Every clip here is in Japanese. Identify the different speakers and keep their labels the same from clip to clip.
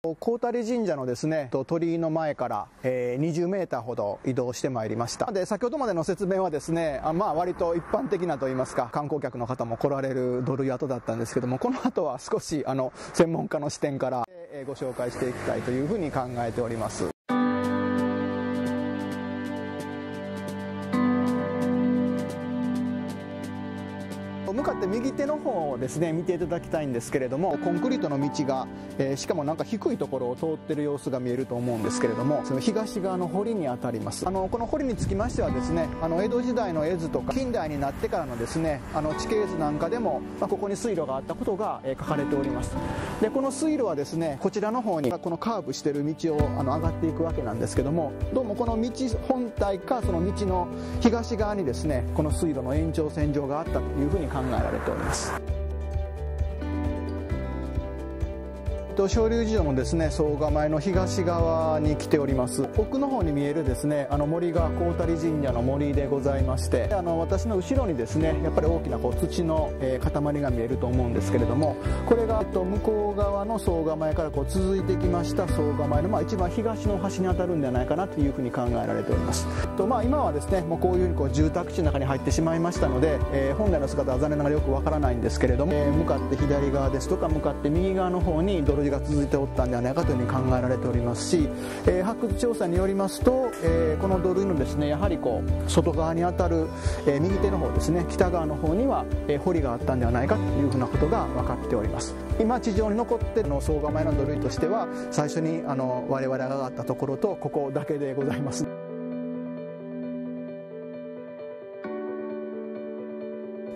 Speaker 1: 高谷神社のですね鳥居の前から、えー、20メーターほど移動してまいりました。で先ほどまでの説明はですねあまあ割と一般的なと言いますか観光客の方も来られる土塁跡だったんですけどもこの後は少しあの専門家の視点から、ご紹介していきたいというふうに考えております。ですね。見ていただきたいんですけれどもコンクリートの道が、えー、しかもなんか低いところを通ってる様子が見えると思うんですけれどもその東側の堀に当たります。あのこの堀につきましてはですねあの江戸時代の絵図とか近代になってからのですねあの地形図なんかでも、まあ、ここに水路があったことが、えー、書かれております。でこの水路はですねこちらの方にこのカーブしてる道をあの上がっていくわけなんですけどもどうもこの道本体かその道の東側にですねこの水路の延長線上があったというふうに考えられております。と昇龍寺城のですね総構の東側に来ております。奥の方に見えるですねあの森が高谷神社の森でございましてあの私の後ろにですねやっぱり大きなこう土の、えー、塊が見えると思うんですけれどもこれがと向こう側の総構からこう続いてきました総構の、まあ、一番東の端に当たるんではないかなというふうに考えられております。と、まあ、今はですねもうこういうふうにこう住宅地の中に入ってしまいましたので、えー、本来の姿は残念ながらよくわからないんですけれども、えー、向かって左側ですとか向かって右側の方に泥が続いておったんではないかというふうに考えられておりますし、えー、発掘調査によりますと、えー、この土塁のですねやはりこう外側にあたる、え、右手の方ですね北側の方には、え、堀があったんではないかというふうなことが分かっております。今地上に残っての総構の土塁としては最初にあの我々が上がったところとここだけでございます。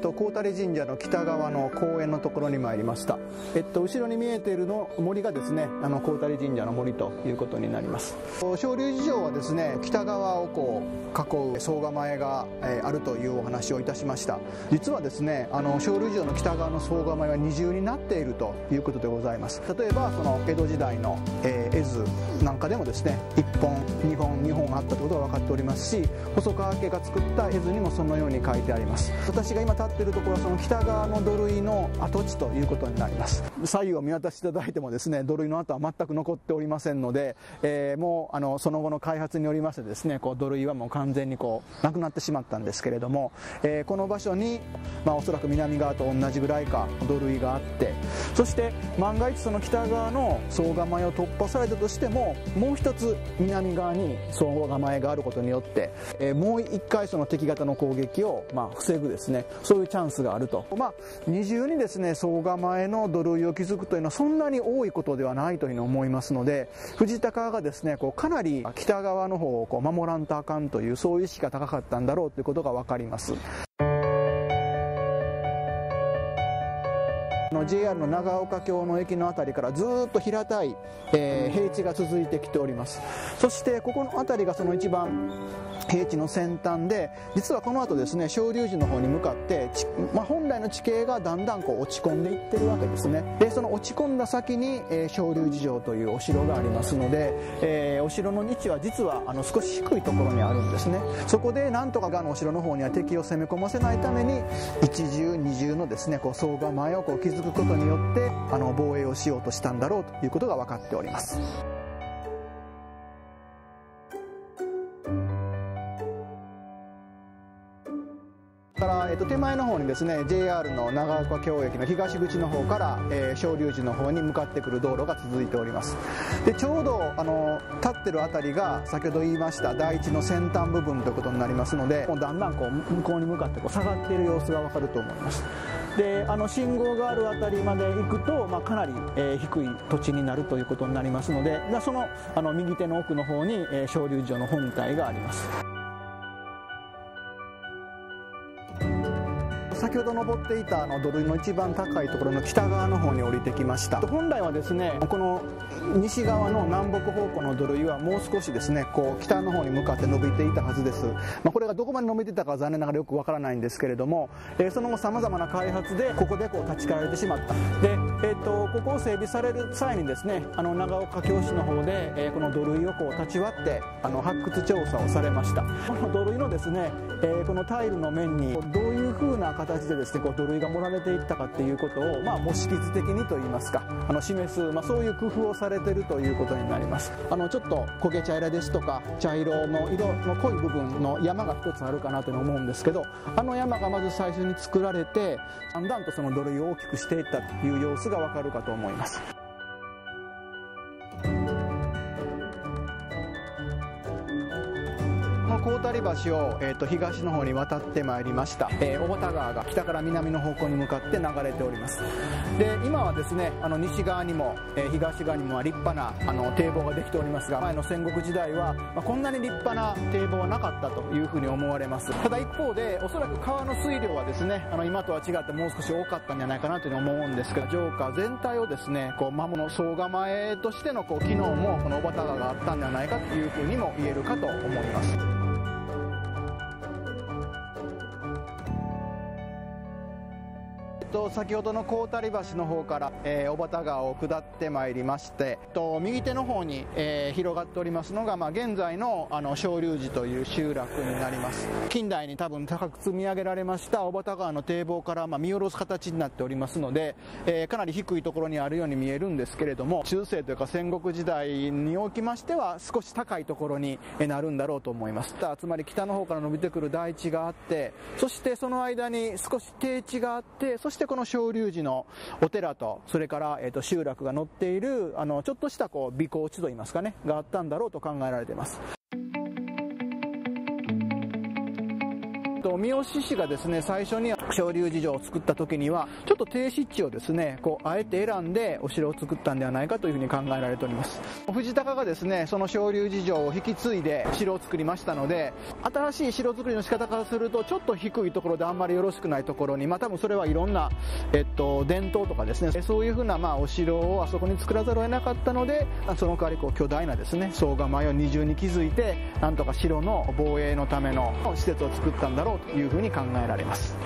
Speaker 1: と、高谷神社の北側の公園のところに参りました。えっと、後ろに見えているの森がですね、あの、高谷神社の森ということになります。昇龍寺城はですね、北側をこう、囲う総構が、えー、あるというお話をいたしました。実はですね、あの、昇龍寺城の北側の総構えは二重になっているということでございます。例えば、その、江戸時代の、えー、絵図なんかでもですね、1本、2本、2本あったということが分かっておりますし、細川家が作った絵図にもそのように書いてあります。私が今立ってるところはその北側の土塁の跡地ということになります。左右を見渡していただいてもですね土塁の跡は全く残っておりませんので、えー、もうあのその後の開発によりましてですねこう土塁はもう完全にこうなくなってしまったんですけれども、えー、この場所に、まあ、おそらく南側と同じぐらいか土塁があってそして万が一その北側の総構えを突破されたとしてももう一つ南側に総構えがあることによって、えー、もう一回その敵型の攻撃を、まあ、防ぐですねそういうチャンススがあると。まあ、二重にですね、総構えの土塁を築くというのはそんなに多いことではないというふうに思いますので、藤高がですね、こうかなり北側の方をこう守らんとあかんという、そういう意識が高かったんだろうということがわかります。の JR の長岡京の駅の辺りからずっと平たい、えー、平地が続いてきております。そしてここの辺りがその一番平地の先端で実はこの後ですね昇龍寺の方に向かって、まあ、本来の地形がだんだんこう落ち込んでいってるわけですね。でその落ち込んだ先に、えー、昇龍寺城というお城がありますので、えー、お城の位置は実はあの少し低いところにあるんですね。そこでなんとかがのお城の方には敵を攻め込ませないために一重二重のですねこう総構えをこう築くことによってあの防衛をしようとしたんだろうということが分かっております。えっと、手前の方にですね JR の長岡京駅の東口の方から、えー、昇龍寺の方に向かってくる道路が続いております。でちょうどあの立ってる辺りが先ほど言いました第一の先端部分ということになりますのでもうだんだんこう向こうに向かってこう下がっている様子がわかると思います。であの信号がある辺りまで行くと、まあ、かなり、えー、低い土地になるということになりますのでそのあの右手の奥の方に、えー、昇龍寺の本体があります。先ほど登っていたあの土塁の一番高いところの北側の方に降りてきました。本来はですねこの西側の南北方向の土塁はもう少しですねこう北の方に向かって伸びていたはずです、まあ、これがどこまで伸びてたかは残念ながらよくわからないんですけれども、えー、その後さまざまな開発でここでこう立ち返られてしまった。で、えーと、ここを整備される際にですねあの長岡教師の方で、えー、この土塁をこう立ち割ってあの発掘調査をされました。この土塁のですね、えー、このタイルの面にどういうふうな形形でですねこう土塁が盛られていったかっていうことを、まあ、模式図的にといいますかあの示す、まあ、そういう工夫をされてるということになります。あのちょっと焦げ茶色ですとか茶色の色の濃い部分の山が一つあるかなという思うんですけどあの山がまず最初に作られてだんだんとその土塁を大きくしていったという様子がわかるかと思います。小谷橋を、えーと、東の方に渡ってまいりました、えー、小畑川が北から南の方向に向かって流れております。で今はですねあの西側にも、えー、東側にも立派なあの堤防ができておりますが前の戦国時代は、まあ、こんなに立派な堤防はなかったというふうに思われます。ただ一方でおそらく川の水量はですねあの今とは違ってもう少し多かったんじゃないかなというふうに思うんですが城下全体をですねこう魔物総構えとしてのこう機能もこの小畑川があったんじゃないかというふうにも言えるかと思います。と先ほどの高谷橋の方から、えー、小畑川を下ってまいりまして、と右手の方に、えー、広がっておりますのが、まあ、現在のあの昇龍寺という集落になります。近代に多分高く積み上げられました小畑川の堤防から、まあ、見下ろす形になっておりますので、えー、かなり低いところにあるように見えるんですけれども中世というか戦国時代におきましては少し高いところになるんだろうと思います。つまり北の方から伸びてくる大地があってそしてその間に少し低地があってそしてしてこの昇龍寺のお寺と、それから、えっ、と集落が載っている、あの、ちょっとしたこう、美行地といいますかね、があったんだろうと考えられています。三好氏がですね最初に昇龍寺城を作った時にはちょっと低湿地をですねこうあえて選んでお城を作ったんではないかというふうに考えられております。藤高がですねその昇龍寺城を引き継いで城を作りましたので新しい城作りの仕方からするとちょっと低いところであんまりよろしくないところにまあ多分それはいろんな、えっと、伝統とかですねそういうふうなまあお城をあそこに作らざるを得なかったのでその代わりこう巨大なですね総構を二重に築いてなんとか城の防衛のための施設を作ったんだろういうふうに考えられます。